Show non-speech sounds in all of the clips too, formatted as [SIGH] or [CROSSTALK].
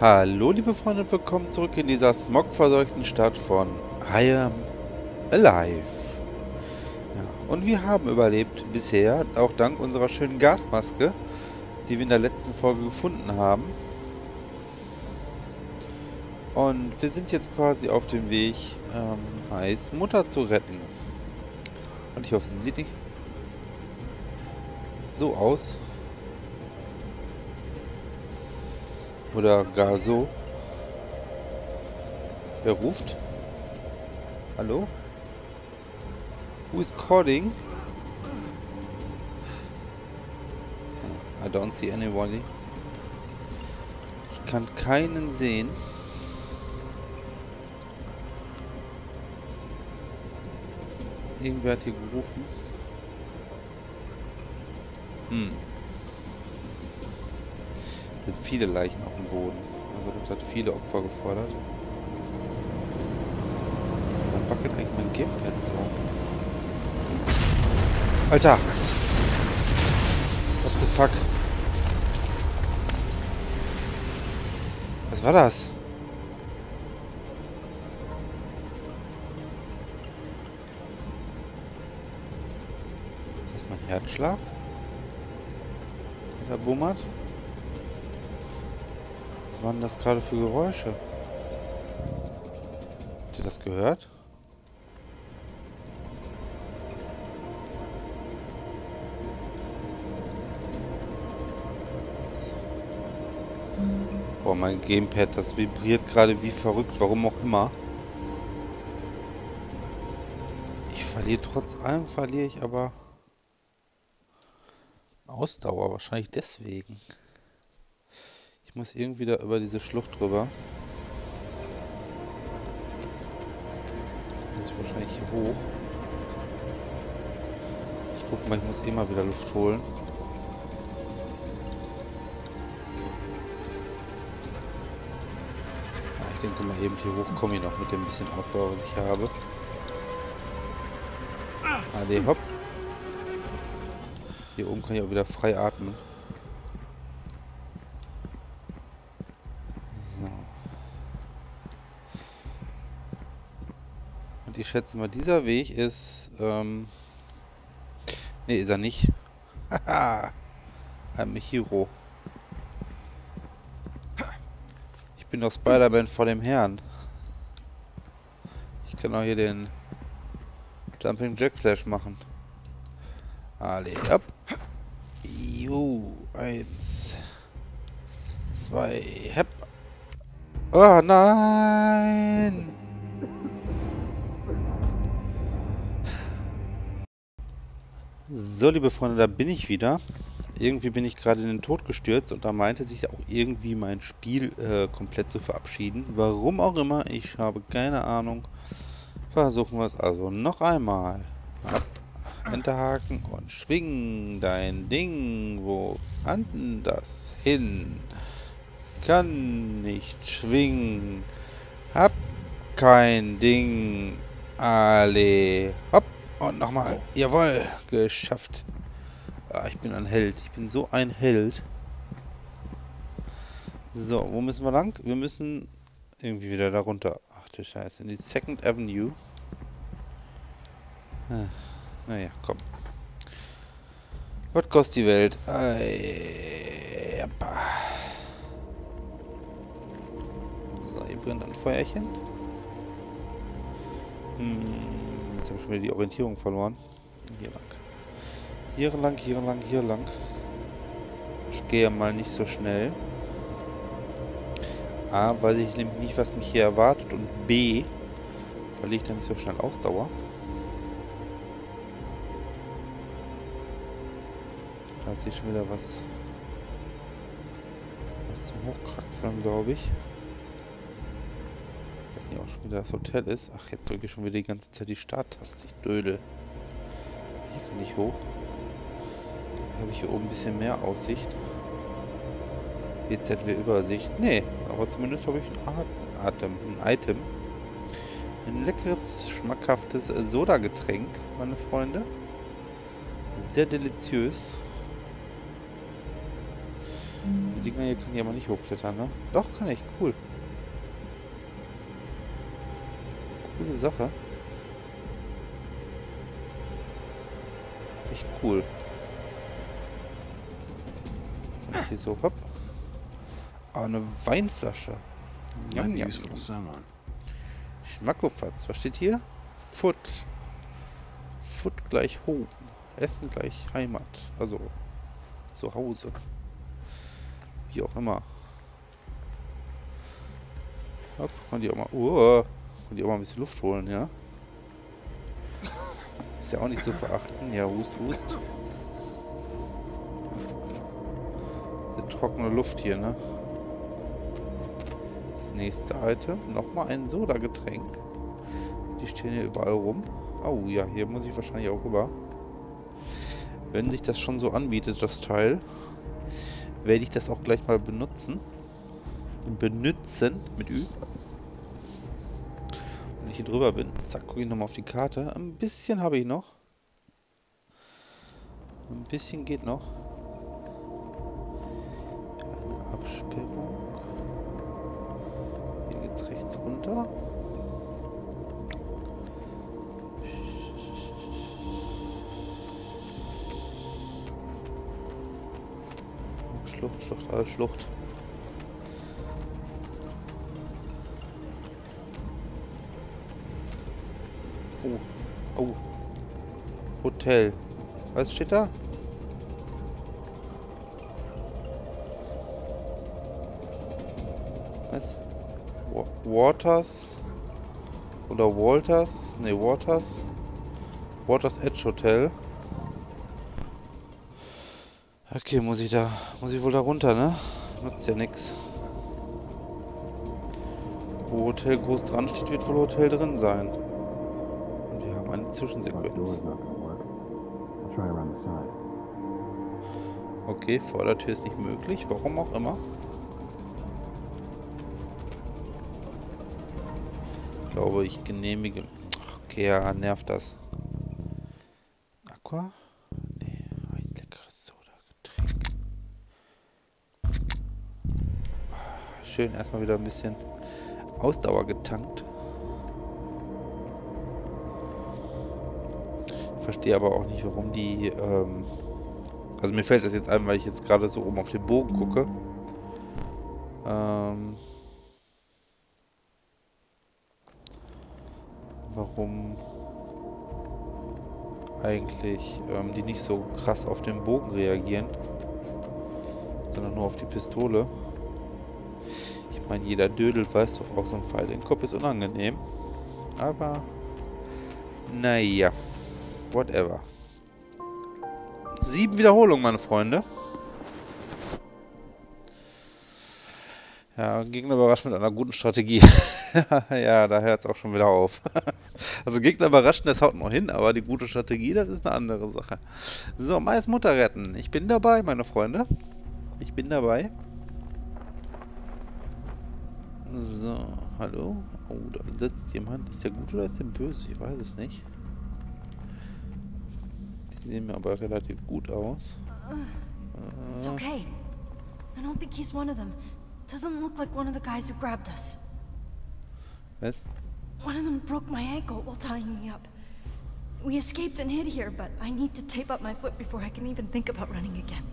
Hallo liebe Freunde und willkommen zurück in dieser smogverseuchten Stadt von I Am Alive. Ja, und wir haben überlebt bisher, auch dank unserer schönen Gasmaske, die wir in der letzten Folge gefunden haben. Und wir sind jetzt quasi auf dem Weg, ähm, heißt Mutter zu retten. Und ich hoffe, sie sieht nicht so aus. Oder gar so. Wer ruft? Hallo? Who is calling? I don't see anybody. Ich kann keinen sehen. Irgendwer hat hier gerufen. Hm sind viele Leichen auf dem Boden. Also das hat viele Opfer gefordert. Dann wackelt eigentlich mein Gamepad so. Alter! What the fuck? Was war das? Ist das mein Herzschlag? Der bummert? Was waren das gerade für Geräusche? Habt ihr das gehört? Boah, mein Gamepad, das vibriert gerade wie verrückt, warum auch immer. Ich verliere trotz allem, verliere ich aber Ausdauer, wahrscheinlich deswegen. Muss irgendwie da über diese Schlucht drüber. Muss ich wahrscheinlich hoch. Ich guck mal, ich muss eh wieder Luft holen. Ja, ich denke mal eben hier hoch komme ich noch mit dem bisschen Ausdauer, was ich habe. Ade, hopp. Hier oben kann ich auch wieder frei atmen. Schätze mal, dieser Weg ist, ähm, ne, ist er nicht. Haha, I'm a hero. Ich bin doch Spider-Man vor dem Herrn. Ich kann auch hier den Jumping Jack Flash machen. Alle ab. Jo, eins, zwei, hepp. Oh nein! So, liebe Freunde, da bin ich wieder. Irgendwie bin ich gerade in den Tod gestürzt und da meinte sich auch irgendwie mein Spiel äh, komplett zu verabschieden. Warum auch immer, ich habe keine Ahnung. Versuchen wir es also noch einmal. Ab, Enterhaken und schwing dein Ding. Wo kann das hin? Kann nicht schwingen. Hab kein Ding. Alle. Hopp. Und nochmal. Jawohl. Geschafft. Ah, ich bin ein Held. Ich bin so ein Held. So, wo müssen wir lang? Wir müssen irgendwie wieder da runter. Ach du Scheiße. In die Second Avenue. Ah, naja, komm. Was kostet die Welt? Ei, so, hier brennt ein Feuerchen. Hm. Jetzt habe ich schon wieder die Orientierung verloren. Hier lang. Hier lang, hier lang, hier lang. Ich gehe mal nicht so schnell. A, weiß ich nämlich nicht, was mich hier erwartet. Und B, verliere ich dann nicht so schnell Ausdauer. Da hat sich schon wieder was, was zum Hochkraxeln, glaube ich nicht auch schon wieder das Hotel ist. Ach, jetzt drücke ich schon wieder die ganze Zeit die Starttaste. Ich dödel. Hier kann ich hoch. Dann habe ich hier oben ein bisschen mehr Aussicht. EZW-Übersicht. Nee, aber zumindest habe ich ein Atem, ein Item. Ein leckeres, schmackhaftes Soda-Getränk, meine Freunde. Sehr deliziös. Die Dinger hier kann ich aber nicht hochklettern, ne? Doch, kann ich. Cool. Coole Sache. Echt cool. Und hier so, hopp. Ah, eine Weinflasche. Jam, jam. Schmackofatz. Was steht hier? Foot. Foot gleich Home. Essen gleich Heimat. Also zu Hause. Wie auch immer. Hopp, kann die auch mal. Uh, kann die auch mal ein bisschen Luft holen, ja? Ist ja auch nicht zu verachten. Ja, hust, hust. Diese trockene Luft hier, ne? Das nächste Item. Nochmal ein Soda-Getränk. Die stehen hier überall rum. Oh ja, hier muss ich wahrscheinlich auch rüber. Wenn sich das schon so anbietet, das Teil, werde ich das auch gleich mal benutzen. Benutzen mit Ü. Hier drüber bin. Zack, gucke ich nochmal auf die Karte. Ein bisschen habe ich noch. Ein bisschen geht noch. Eine Absperrung. Hier geht's rechts runter. Schlucht, Schlucht, alles Schlucht. Hotel. Was steht da? Was? Wa Waters? Oder Walters? Ne, Waters. Waters Edge Hotel. Okay, muss ich da, muss ich wohl da runter, ne? Nutzt ja nix. Wo Hotel groß dran steht, wird wohl Hotel drin sein. Und wir haben eine Zwischensequenz. Okay, vor der Tür ist nicht möglich, warum auch immer. Ich glaube, ich genehmige... Okay, ja, nervt das. Aqua? schön erstmal wieder ein bisschen Ausdauer getankt. Verstehe aber auch nicht, warum die... Ähm also mir fällt das jetzt ein, weil ich jetzt gerade so oben auf den Bogen gucke. Ähm warum eigentlich ähm, die nicht so krass auf den Bogen reagieren, sondern nur auf die Pistole. Ich meine, jeder Dödel weiß doch auch, so ein Pfeil in den Kopf ist unangenehm. Aber, naja, whatever. Sieben Wiederholungen, meine Freunde. Ja, Gegner überrascht mit einer guten Strategie. [LAUGHS] ja, da hört es auch schon wieder auf. [LAUGHS] also Gegner überraschen, das haut noch hin, aber die gute Strategie, das ist eine andere Sache. So, Mais Mutter retten. Ich bin dabei, meine Freunde. Ich bin dabei. So, hallo? Oh, da sitzt jemand. Ist der gut oder ist der böse? Ich weiß es nicht. Die sehen mir aber relativ gut aus. It's äh. okay. I don't think he's one of them. Doesn't look like one of the guys who grabbed us. Was? One of them broke my ankle while tying me up. We escaped and hid here, but I need to tape up my foot before I can even think about running again.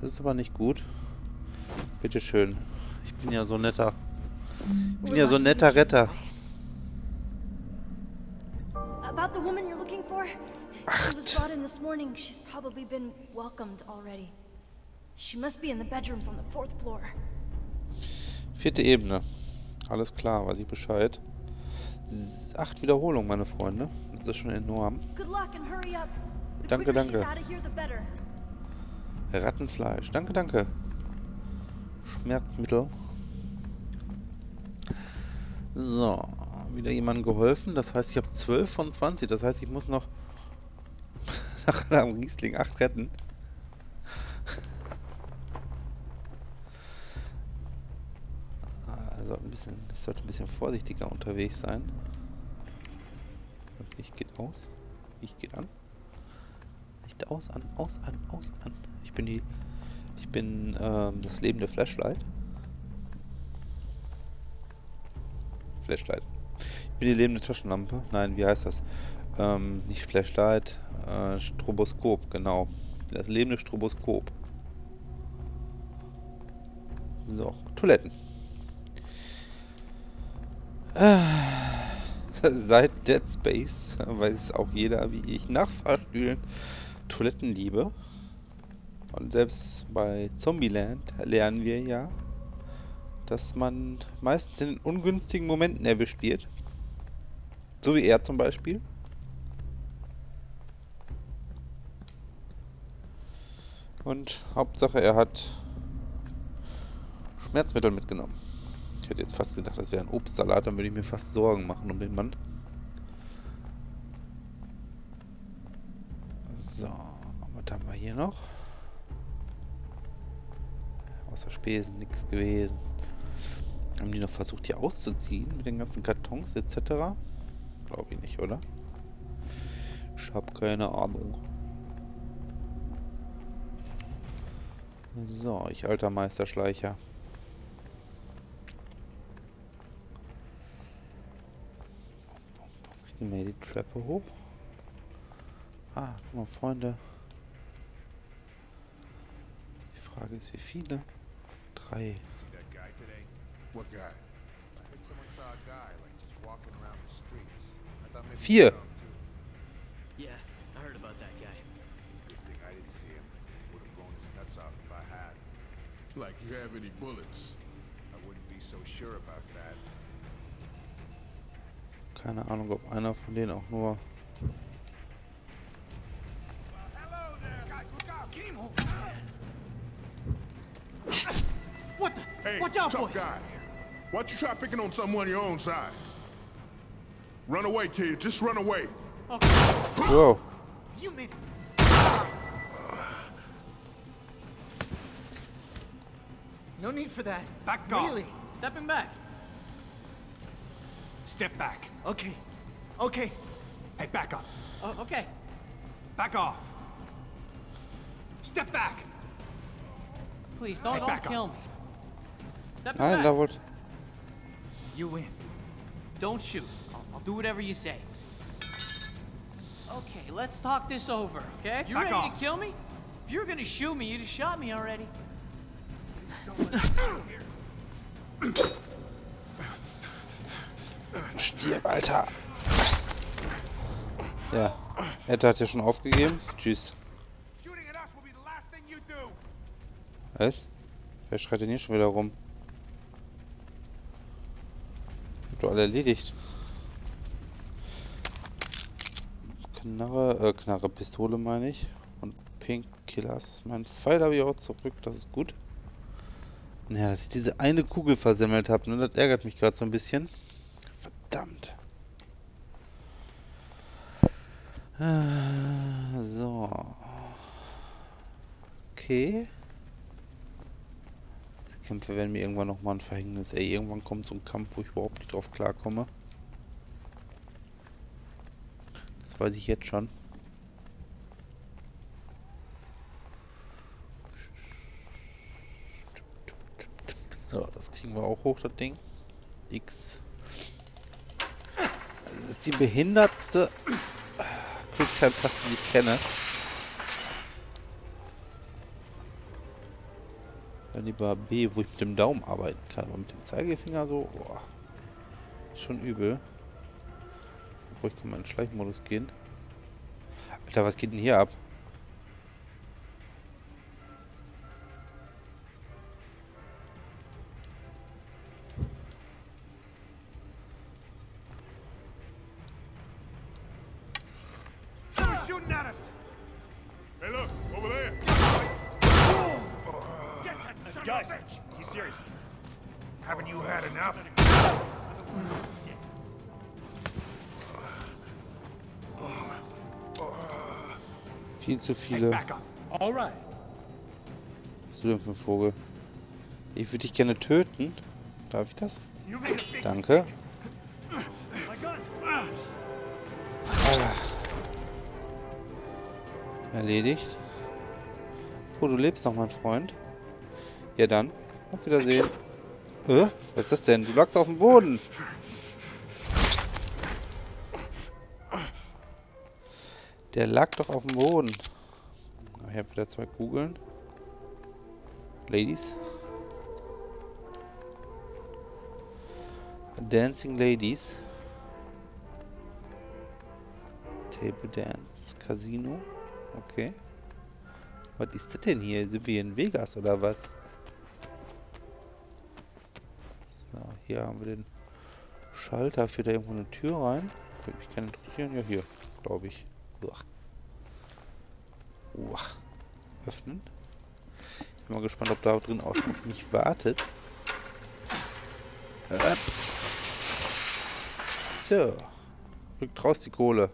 Das ist aber nicht gut. Bitte schön. Ich bin ja so netter. Ich bin ja so netter Retter. About the woman you're looking for? She was brought in this morning. She's probably been welcomed already. She must be in the bedrooms on the fourth floor. Vierte Ebene. Alles klar, weiß ich Bescheid. Acht Wiederholungen, meine Freunde. Das ist schon enorm. Danke, danke. Rattenfleisch. Danke, danke. Schmerzmittel. So, wieder jemandem geholfen. Das heißt, ich habe 12 von 20. Das heißt, ich muss noch nach einem Riesling 8 retten. Also ein bisschen, ich sollte ein bisschen vorsichtiger unterwegs sein. Das Licht geht aus. Licht geht an. Licht aus, an, aus, an, aus, an. Ich bin die Ich bin ähm, das lebende Flashlight. Flashlight. Ich bin die lebende Taschenlampe. Nein, wie heißt das? Ähm, nicht Flashlight, äh, Stroboskop, genau. Das lebende Stroboskop. So, Toiletten. Äh, [LAUGHS] seit Dead Space weiß auch jeder, wie ich nach Fahrstühlen Toiletten liebe. Und selbst bei Zombieland lernen wir ja, dass man meistens in ungünstigen Momenten erwischt wird. So wie er zum Beispiel. Und Hauptsache er hat Schmerzmittel mitgenommen. Ich hätte jetzt fast gedacht, das wäre ein Obstsalat, dann würde ich mir fast Sorgen machen um den Mann. So, was haben wir hier noch? Außer Spesen nichts gewesen. Haben die noch versucht hier auszuziehen mit den ganzen Kartons etc.? Glaube ich nicht, oder? Ich habe keine Ahnung. So, ich alter Meisterschleicher. Ich gehe mal die Treppe hoch. Ah, guck mal, Freunde. Die Frage ist, wie viele? Drei. See that guy today? What guy? I heard someone saw a guy like just walking around the streets. I thought maybe Vier. Yeah, I heard about that guy. Good thing I didn't see him. Would have blown his nuts off. Like you have any bullets? I wouldn't be so sure about that. Keine Ahnung, ob einer von denen auch nur... Hello there, guys! Look out! Get him over! What the? Hey, Watch out, tough boys! guy. Why'd you try picking on someone your own size? Run away, kid. Just run away. Wow. You made. No need for that. Back off. Really? Stepping back. Step back. Okay. Okay. Hey, back up. Oh, okay. Back off. Step back. Please don't, Hey, don't back up. kill me. Stepping Nein, da back. wollte... You win. Don't shoot. I'll, I'll do whatever you say. Okay, let's talk this over, okay? You Back ready off. to kill me? If you're gonna shoot me, you'd have shot me already. Stirb, Alter. Ja, Ed hat ja schon aufgegeben. Tschüss. Was? Wer schreit denn hier schon wieder rum? Habt ihr alle erledigt? Knarre, äh, Knarre, Pistole meine ich. Und Painkillers. Mein Pfeil habe ich auch zurück, das ist gut. Naja, dass ich diese eine Kugel versemmelt habe, ne, das ärgert mich gerade so ein bisschen. Verdammt. Ah, so. Okay. Diese Kämpfe werden mir irgendwann nochmal ein Verhängnis. Ey, irgendwann kommt so ein Kampf, wo ich überhaupt nicht drauf klarkomme. Das weiß ich jetzt schon. So, das kriegen wir auch hoch, das Ding. X. Das ist die behindertste Quicktime-Taste, die ich kenne. Dann lieber B, wo ich mit dem Daumen arbeiten kann. Aber mit dem Zeigefinger so, boah, schon übel. Obwohl, ich kann mal in den Schleichmodus gehen. Alter, was geht denn hier ab? Viele. Was bist du denn für ein Vogel? Ich würde dich gerne töten. Darf ich das? Danke. Gun! Erledigt. Oh, du lebst noch, mein Freund. Ja dann. Auf Wiedersehen. Äh, was ist das denn? Du lagst auf dem Boden. Der lag doch auf dem Boden. Habe wieder zwei Kugeln. Ladies. Dancing Ladies. Table Dance. Casino. Okay. Was ist das denn hier? Sind wir in Vegas oder was? So, hier haben wir den Schalter. Führt da irgendwo eine Tür rein? Würde mich gerne interessieren. Ja, hier, glaube ich. Uah. Uah. Öffnen. Ich bin mal gespannt, ob da drin auch auf mich wartet. So. Rückt raus die Kohle.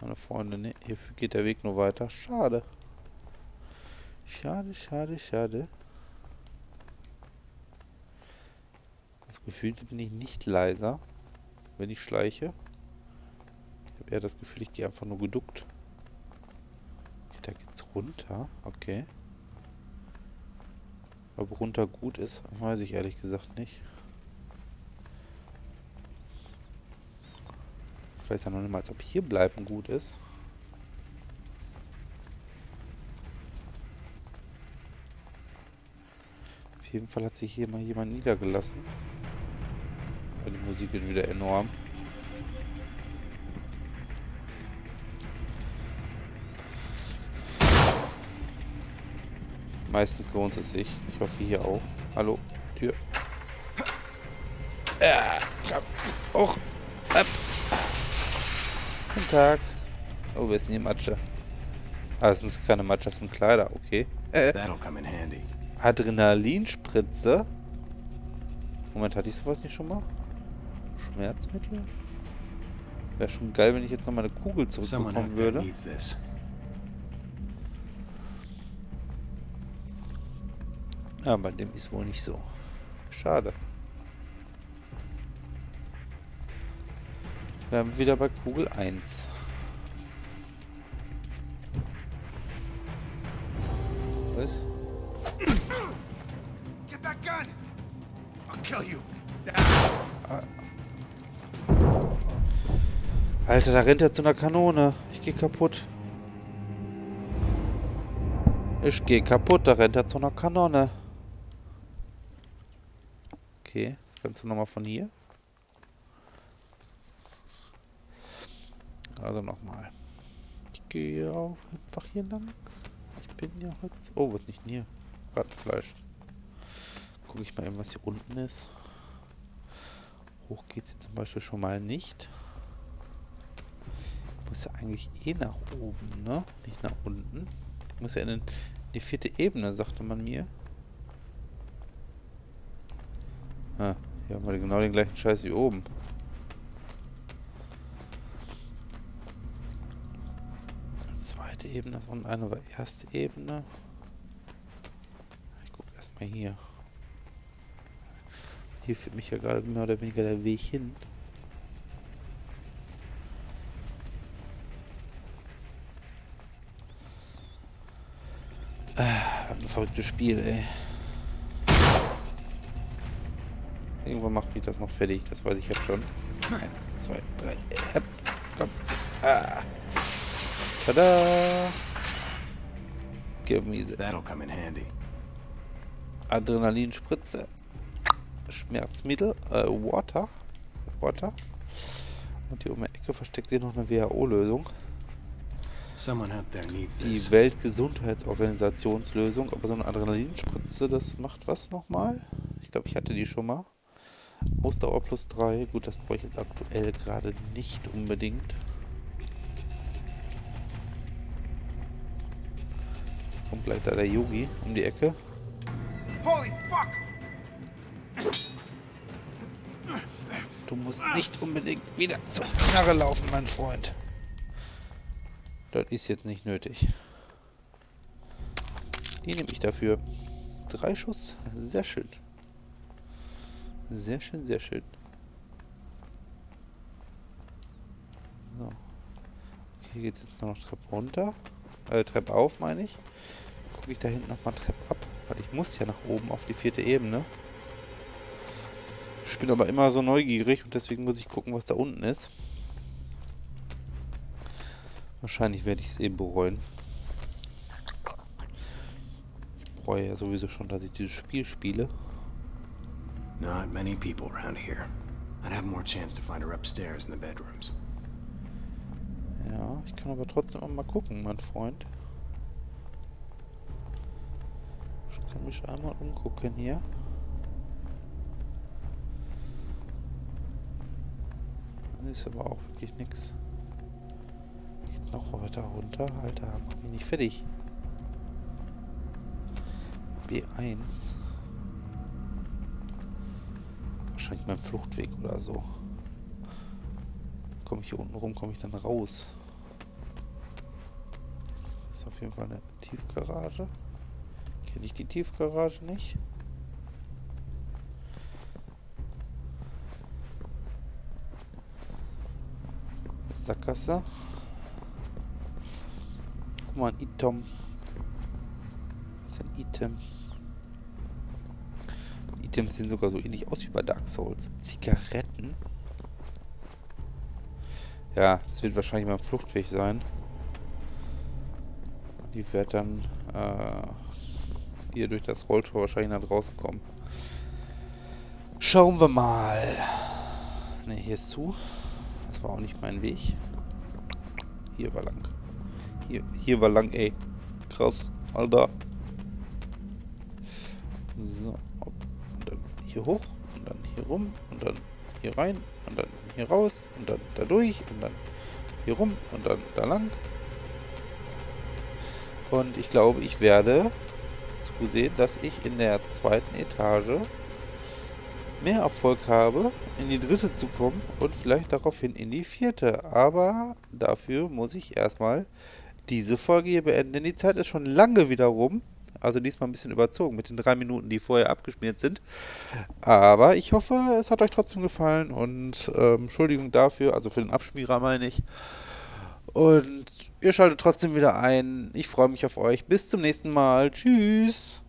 Meine Freunde, ne, hier geht der Weg nur weiter. Schade. Schade, schade, schade. Das Gefühl bin ich nicht leiser, wenn ich schleiche. Ich habe eher das Gefühl, ich gehe einfach nur geduckt. Da geht's runter. Okay. Ob runter gut ist, weiß ich ehrlich gesagt nicht. Ich weiß ja noch nicht mal, ob hier bleiben gut ist. Auf jeden Fall hat sich hier mal jemand niedergelassen. Die Musik wird wieder enorm. Meistens lohnt es sich. Ich hoffe hier auch. Hallo, Tür. Ja, auch. Ab. Guten Tag. Oh, wer ist denn hier Matsche? Ah, das sind keine Matsche, das sind Kleider. Okay. Äh. Adrenalinspritze. Moment, hatte ich sowas nicht schon mal? Schmerzmittel? Wäre schon geil, wenn ich jetzt noch mal eine Kugel zurückbekommen würde. needs this. Ja, bei dem ist wohl nicht so. Schade. Wir haben wieder bei Kugel 1. Was? Get that gun! I'll kill you. Alter, da rennt er zu einer Kanone. Ich geh kaputt. Ich geh kaputt, da rennt er zu einer Kanone. Okay, das Ganze nochmal von hier. Also nochmal. Ich gehe auch einfach hier lang. Ich bin ja heute... Oh, was nicht hier? Rattenfleisch. Gucke ich mal eben, was hier unten ist. Hoch geht's hier zum Beispiel schon mal nicht. Ich muss ja eigentlich eh nach oben, ne? Nicht nach unten. Ich muss ja in, den, in die vierte Ebene, sagte man mir. Ah, hier haben wir genau den gleichen Scheiß wie oben. Zweite Ebene, das unten eine war erste Ebene. Ich gucke erstmal hier. Hier führt mich ja gerade mehr oder weniger der Weg hin. Ah, ein verrücktes Spiel, ey. Irgendwann macht mich das noch fertig, das weiß ich jetzt schon. Eins, zwei, drei, äh, komm. Ah. Tada! Give me the That'll come in handy. Adrenalinspritze. Schmerzmittel. Äh, Water. Water. Und hier um die Ecke versteckt sich noch eine WHO-Lösung. Die. Weltgesundheitsorganisationslösung. Aber so eine Adrenalinspritze, das macht was nochmal? Ich glaube, ich hatte die schon mal. Ausdauer plus 3. Gut, das brauche ich jetzt aktuell gerade nicht unbedingt. Jetzt kommt gleich da der Yogi um die Ecke. Holy fuck! Du musst nicht unbedingt wieder zur Knarre laufen, mein Freund. Das ist jetzt nicht nötig. Die nehme ich dafür. Drei Schuss. Sehr schön. Sehr schön, sehr schön. So. Okay, geht's jetzt nur noch Treppe runter. Äh, Treppe auf, meine ich. wirklich da hinten nochmal Trepp ab? Weil ich muss ja nach oben auf die vierte Ebene. Ich bin aber immer so neugierig und deswegen muss ich gucken, was da unten ist. Wahrscheinlich werde ich es eben bereuen. Ich bereue ja sowieso schon, dass ich dieses Spiel spiele. Not many people around here. I'd have more chance to find her upstairs in the bedrooms. Ja, ich kann aber trotzdem auch mal gucken, mein Freund. Ich kann mich einmal umgucken hier. ist aber auch wirklich nichts. Jetzt noch weiter runter. Alter, mach mich nicht fertig. B1. Wahrscheinlich mein Fluchtweg oder so. Komme ich hier unten rum, komme ich dann raus. Das ist auf jeden Fall eine Tiefgarage. Kenne ich die Tiefgarage nicht? Sackgasse. Guck mal, ein Item. Was ist ein Item? Items sehen sogar so ähnlich aus wie bei Dark Souls. Zigaretten. Ja, das wird wahrscheinlich mein Fluchtweg sein. Die wird dann äh, hier durch das Rolltor wahrscheinlich nach draußen kommen. Schauen wir mal. Ne, hier ist zu. Das war auch nicht mein Weg. Hier war lang. Hier, hier war lang, ey. Krass. Alter. Hier hoch. Und dann hier rum. Und dann hier rein. Und dann hier raus. Und dann da durch. Und dann hier rum. Und dann da lang. Und ich glaube, ich werde zusehen, dass ich in der zweiten Etage mehr Erfolg habe, in die dritte zu kommen und vielleicht daraufhin in die vierte. Aber dafür muss ich erstmal diese Folge hier beenden, denn die Zeit ist schon lange wieder rum. Also diesmal ein bisschen überzogen mit den drei Minuten, die vorher abgeschmiert sind. Aber ich hoffe, es hat euch trotzdem gefallen und ähm, Entschuldigung dafür, also für den Abschmierer meine ich. Und ihr schaltet trotzdem wieder ein. Ich freue mich auf euch. Bis zum nächsten Mal. Tschüss.